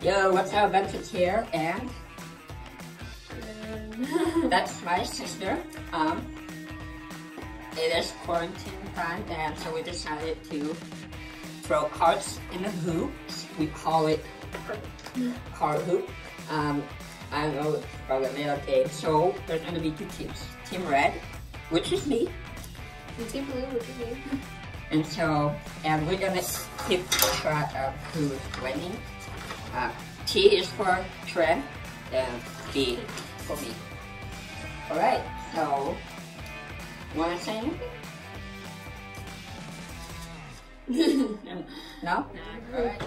Yo, what's up, Vincent here, and that's my sister. Um, it is quarantine time, and so we decided to throw cards in a hoop. We call it card hoop. Um, I don't know, it's probably made up game. So there's gonna be two teams. Team red, which is me, And Team Blue, which is me. and so, and we're gonna keep track of who's winning. Uh, T is for Trent, and B for me. Alright, so, wanna say anything? no? Alright.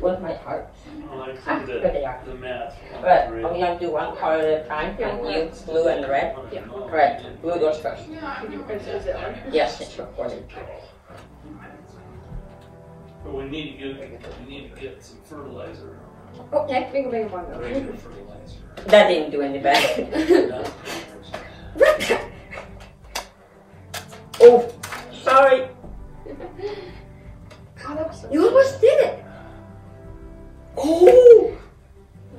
What's my heart? Well, I Ah, think good the, they are. the math. Alright, are we gonna do one card at a time? And you, blue and red? Yeah. Alright, blue goes first. Is, is it? Yes, it's recorded. But we need to get, we need to get some fertilizer. Okay, bingo, bingo, bongo. Regular fertilizer. That didn't do any bad. oh, sorry. Oh, so You almost did it. Oh,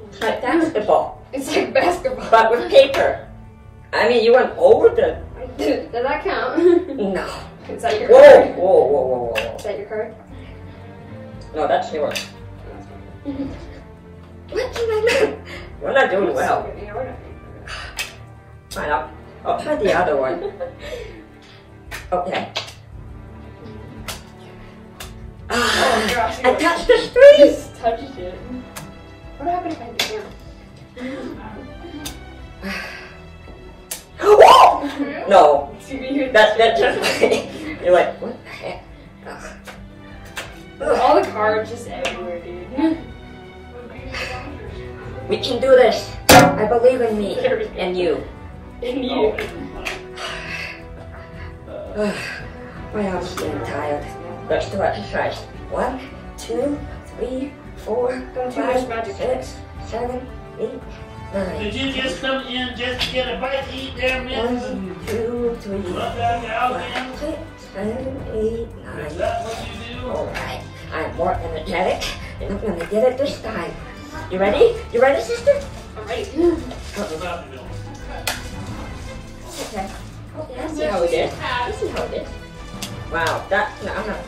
it's like basketball, It's like basketball. but with paper. I mean, you went over the. Does that count? No. Is that your Whoa, card? whoa, whoa, whoa, whoa. Is that your card? No, that's yours. What did I do? We're not doing well. Yeah, not. Fine, I'll, I'll try the other one. Okay. Oh Ah, gosh. I touched the street. just touched it. What happened if I did Oh! No, Excuse me. that that just We can do this. I believe in me and you. In you. Ugh. Oh. My arm's getting tired. Let's do exercise. One, two, three, four, Don't do much five, magic. six, seven, eight, nine. Did you just come in just to get a bite to eat there, miss? One, two, three, Run back out again? five, six, seven, eight, Is that what you do? Alright, I'm more energetic and I'm gonna get it this time. You ready? You ready, sister? Alright. What's that you doing? Okay. Okay, I see how it is. I see how it is. Wow, that, no, I'm not.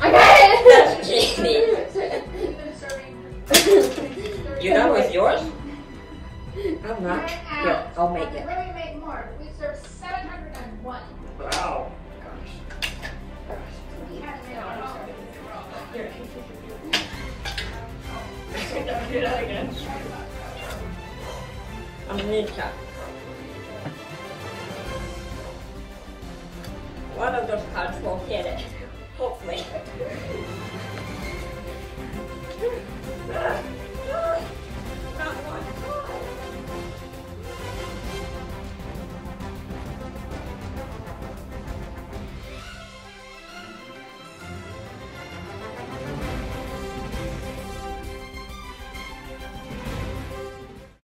I got it! That's genie. You done with yours? I'm not. Here, I'll make it. Really make more. We served 701. Do that again. I'm a. One of those cards will hit it. Hopefully.